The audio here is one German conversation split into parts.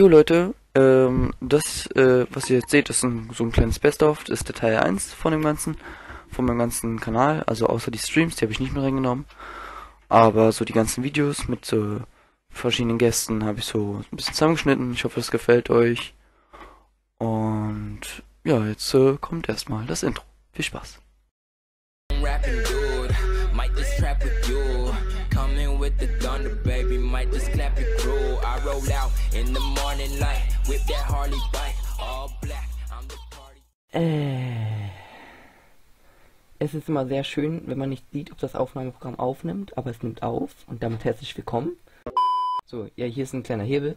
Jo Leute, ähm, das, äh, was ihr jetzt seht, ist ein, so ein kleines Best-of, das ist der Teil 1 von dem Ganzen, von meinem ganzen Kanal, also außer die Streams, die habe ich nicht mehr reingenommen. Aber so die ganzen Videos mit so verschiedenen Gästen habe ich so ein bisschen zusammengeschnitten. Ich hoffe, es gefällt euch. Und ja, jetzt äh, kommt erstmal das Intro. Viel Spaß. rapping with with in the morning light. Whip that Harley bike. All black. I'm the party. Äh. Es ist immer sehr schön, wenn man nicht sieht, ob das Aufnahmeprogramm aufnimmt, aber es nimmt auf und damit herzlich willkommen. So, ja, hier ist ein kleiner Hebel.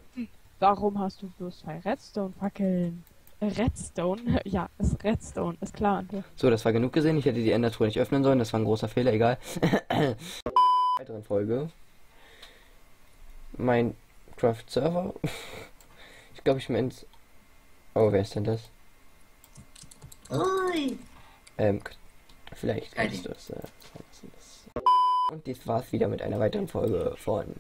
Warum hast du bloß zwei Redstone-Fackeln? Redstone? Ja, ist Redstone, ist klar. So, das war genug gesehen. Ich hätte die Endertruhe nicht öffnen sollen. Das war ein großer Fehler, egal. Weiteren Folge. Minecraft Server. Ich glaube, ich ins. Oh, wer ist denn das? Ui. Ähm, k- vielleicht Keine. kannst du es. Äh, das? Und dies war's wieder mit einer weiteren Folge von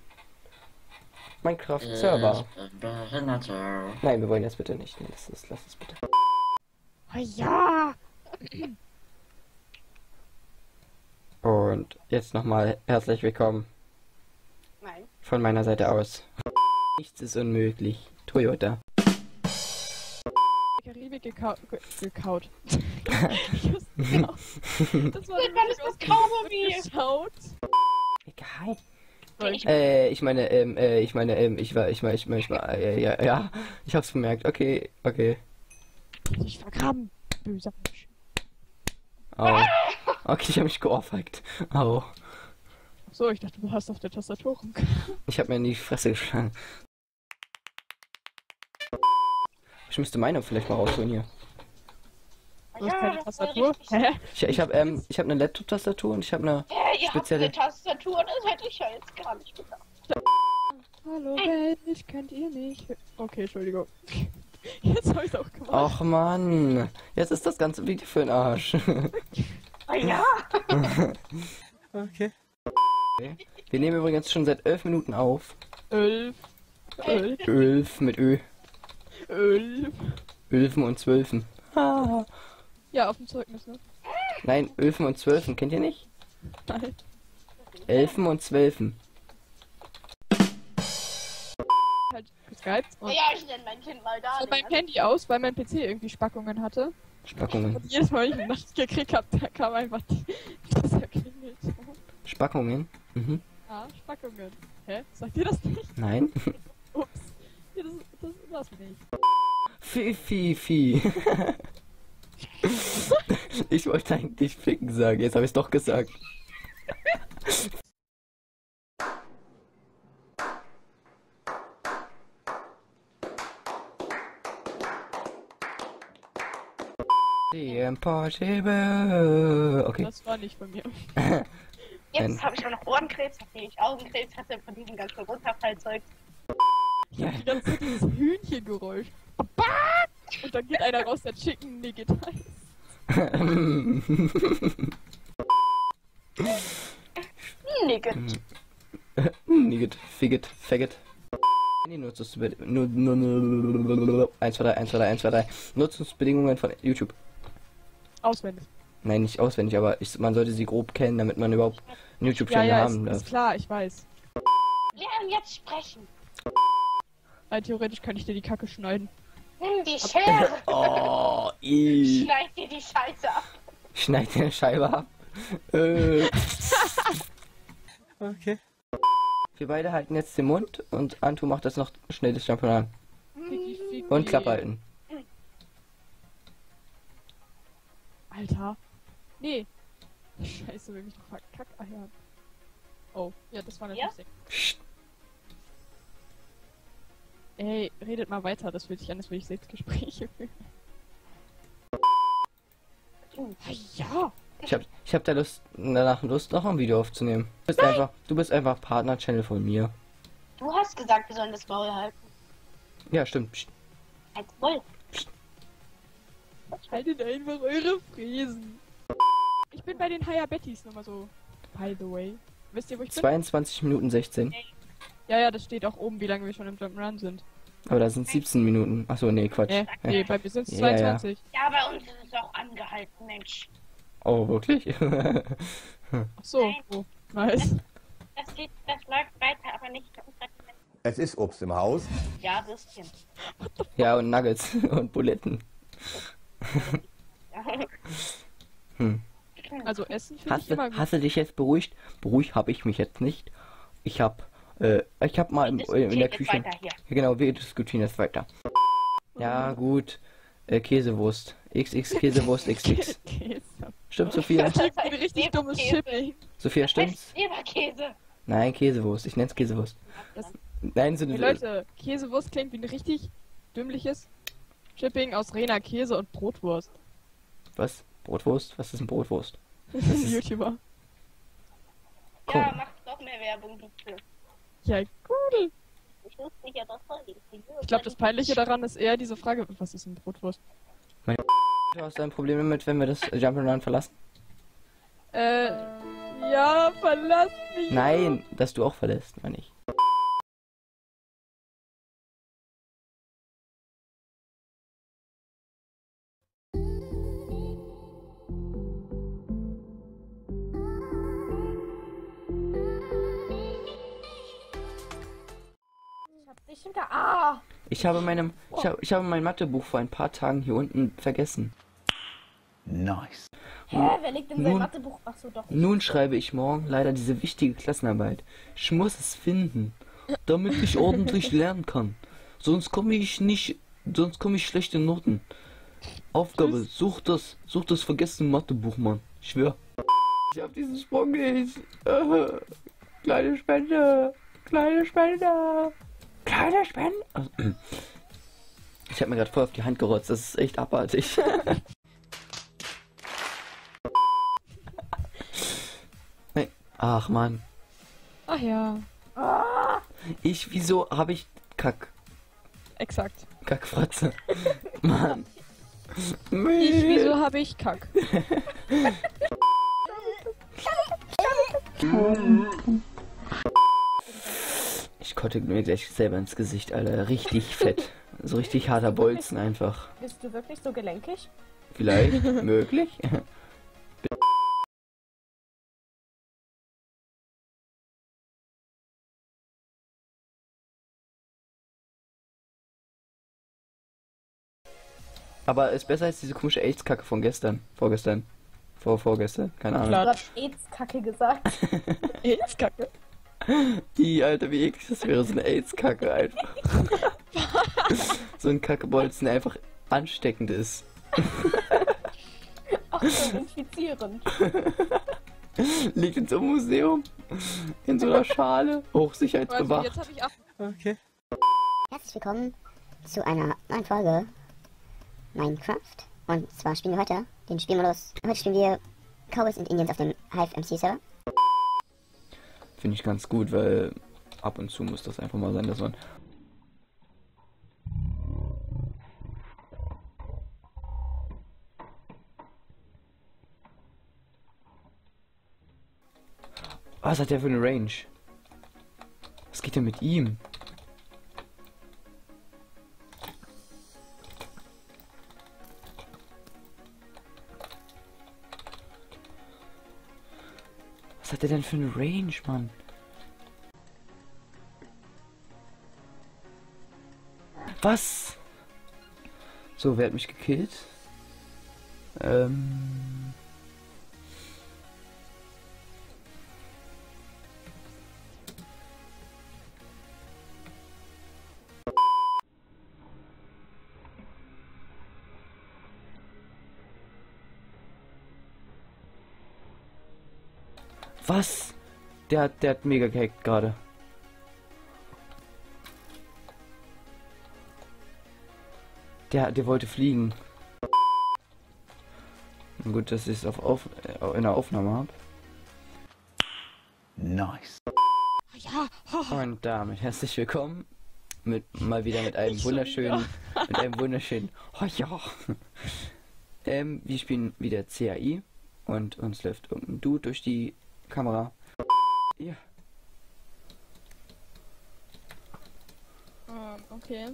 Minecraft Server. Bin Behinderte. Nein, wir wollen das bitte nicht. Nee, Lass es, lass es bitte. Ah, ja! Und jetzt nochmal herzlich willkommen Nein. von meiner Seite aus. Nichts ist unmöglich. Toyota. Karibik gekau ge gekaut. Ich gekauft. das war das Kaugummi? geschaut. Egal. Ich Äh, ich meine, ähm, äh, ich meine, ähm, ich war, ich meine, ich meine, ich war, äh, ja, ja, ich hab's bemerkt. Okay, okay. dich vergraben. Böser Mensch. Au. Okay, ich habe mich geohrfeigt. Au. So, ich dachte, du hast auf der Tastatur rum. Ich habe mir in die Fresse geschlagen. Ich müsste meine vielleicht mal rausholen hier. Du hast keine Tastatur? Hä? Ich, ich habe ähm, ich habe eine Laptop-Tastatur und ich habe eine Ja, Spezielle- habt eine Tastatur, das hätte ich ja jetzt gar nicht gedacht. Hallo Welt, könnt ihr nicht? Okay, Entschuldigung. Jetzt hab ich's auch gemacht. Och Mann, jetzt ist das ganze Video für den Arsch. Ah ja. okay. Wir nehmen übrigens schon seit 11 Minuten auf. Elf. Elf. Ölf mit Ö. Elf. Ölfen und Zwölfen. Ah. Ja, auf dem Zeugnis, ne? Nein, Ölfen und Zwölfen, kennt ihr nicht? Nein. Elfen und Zwölfen. Halt geskypt und Ja, ich nenne mein Kind mal da. so mein Handy aus, weil mein PC irgendwie Spackungen hatte. Spackungen. Und jedes Mal, wenn ich eine Nacht gekriegt hab, da kam einfach die, dieser Klingelton. Spackungen? Mhm. Ja, Spackungen. Hä? Sagt ihr das nicht? Nein. Ups. Ja, das, das war's nicht. Fi, fi, fi. ich wollte eigentlich ficken sagen, jetzt habe ich es doch gesagt. The Impossible. Okay. Das war nicht von mir. Jetzt habe ich auch noch Ohrenkrebs, nachdem ich Augenkrebs hatte von diesem ganzen Runterfallzeug. Ja. Die ganze Zeit dieses Hühnchengeräusch. Und dann geht einer raus, der Chicken Nugget heißt. Nigget. Nigget, Figget, Faggot. Nee, Nutzungsbed nur, nur, nur, 1, 2, 3, 1, 2, 3, 1, 2, 3. Nutzungsbedingungen von YouTube. Auswendig. Nein, nicht auswendig, aber ich, man sollte sie grob kennen, damit man überhaupt einen Ja, YouTube-Channel ja, haben ist, ist darf. klar, ich weiß. Lernen jetzt sprechen. Rein theoretisch kann ich dir die Kacke schneiden. Nimm die Schere. Oh, i. Schneid dir die Scheiße ab. Schneid dir eine Scheibe ab. Äh. okay. Wir beide halten jetzt den Mund und Antu macht das noch an. Ficky, ficky. Und Klapp halten. Alter. Nee. Scheiße, will mich noch verkackeiern. Oh, ja, das war natürlich Ja? Psst. Ey, redet mal weiter, das fühlt sich an, als würde ich Selbstgespräche führen. Ah, ja! Ich hab, ich hab da Lust, danach Lust, noch ein Video aufzunehmen. Du bist einfach, du bist einfach Partner-Channel von mir. Du hast gesagt, wir sollen das Maul halten. Ja, stimmt. Psst. Als Woll. Haltet einfach eure Fräsen. Ich bin bei den Higher Bettys nochmal so. By the way. Wisst ihr, wo ich bin? 22 Minuten 16. Ja, ja, das steht auch oben, wie lange wir schon im Jump'n'Run sind. Aber da sind 17 Minuten. Achso, nee, Quatsch. Ja. nee, bei mir sind es Ja, ja. 22. Ja, bei uns ist es auch angehalten, Mensch. Oh, wirklich? Ach so, oh, nice. Das geht, das läuft weiter, aber nicht. Es ist Obst im Haus. Ja, Würstchen. ja, und Nuggets und Buletten. Ja. Also Essen finde Hast ich du, immer gut. hast du dich jetzt beruhigt? Beruhigt habe ich mich jetzt nicht. Ich habe äh, ich habe mal im, Wir in der Küche. Ja, genau, wir diskutieren jetzt weiter. Ja, gut. Äh, Käsewurst. XX Käsewurst XX. Käse. Stimmt, Sophia? Das wie ein richtig dummes. Shipping. Sophia, stimmt's? Leberkäse. Nein, Käsewurst. Ich nenn's Käsewurst. Das- Nein, so Hey, Leute, Käsewurst klingt wie ein richtig dümmliches Shipping aus reiner Käse und Brotwurst. Was? Brotwurst? Was ist ein Brotwurst? Das ist ein YouTuber. Cool. Ja, macht doch mehr Werbung, bitte. Ja, cool. Ich wusste ja, das soll ich. Ich glaube, das Peinliche daran ist eher diese Frage, was ist ein Brotwurst? Du hast ein Problem damit, wenn wir das Jump'n'Run verlassen? Äh, ja, verlass mich. Nein, dass du auch verlässt, meine ich. Dich hinter. Ah! Ich habe meinem, ich habe, ich habe mein Mathebuch vor ein paar Tagen hier unten vergessen. Nice. Hä? Wer legt denn sein Nun- Mathebuch? Ach so, doch. Nun schreibe ich morgen leider diese wichtige Klassenarbeit. Ich muss es finden, damit ich ordentlich lernen kann. Sonst komme ich nicht, sonst komme ich schlechte Noten. Aufgabe, such das, such das vergessene Mathebuch, Mann. Ich schwör. Ich hab diesen Sprung nicht. Äh, kleine Spende, kleine Spende, kleine Spende. Also, ich hab mir gerade voll auf die Hand gerotzt. Das ist echt abartig. Nee. Ach man, Ach ja, ich, wieso habe ich Kack, exakt. Kackfratze? Mann. Ich, wieso habe ich Kack? Ich konnte mir gleich selber ins Gesicht, Alter. Richtig fett. So richtig harter Bolzen einfach. Bist du wirklich so gelenkig? Vielleicht, möglich. Aber ist besser als diese komische AIDS-Kacke von gestern. Vorgestern. Vor, vorgestern. Keine Ahnung. Du Klar. hast AIDS-Kacke gesagt. Jetzt Kacke. Die, Alter, wie eklig das wäre, so eine AIDS-Kacke einfach. so ein Kackebolzen, der einfach ansteckend ist. Auch so infizierend. Liegt in so einem Museum. In so einer Schale. Also, Hochsicherheitsbewacht. jetzt habe ich. Okay. Herzlich willkommen zu einer neuen Folge Minecraft. Und zwar spielen wir heute den Spielmodus. Heute spielen wir Cowboys and Indians auf dem Hive MC Server. Finde ich ganz gut, weil ab und zu muss das einfach mal sein, dass man. Was hat der für eine Range? Was geht denn mit ihm? Der denn für eine Range, Mann? Was? So, wer hat mich gekillt? Ähm. Was? Der hat, der hat mega gehackt gerade. Der, der wollte fliegen. Gut, dass ich es auf, auf, äh, in der Aufnahme habe. Nice. Und damit herzlich willkommen mit mal wieder mit einem wunderschönen, mit einem wunderschönen. Oh ja. Ähm, wir spielen wieder CAI und uns läuft irgendein Dude durch die Kamera. Ja. Ähm, Okay.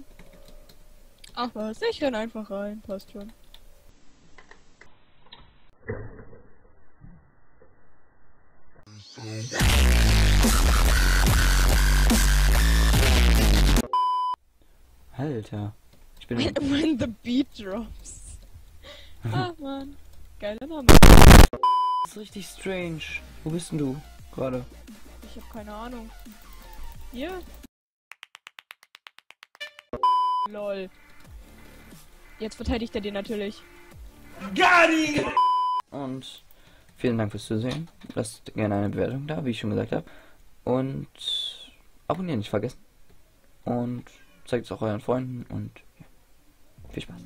Ach was, ich renn einfach rein. Passt schon. Alter. Ich bin. When the beat drops. ah, Mann. Geiler Name. Das ist richtig strange. Wo bist denn du gerade? Ich hab keine Ahnung. Hier? Lol. Jetzt verteidigt er den natürlich. Und vielen Dank fürs Zusehen. Lasst gerne eine Bewertung da, wie ich schon gesagt habe. Und abonnieren nicht vergessen. Und zeigt es auch euren Freunden und ja, viel Spaß.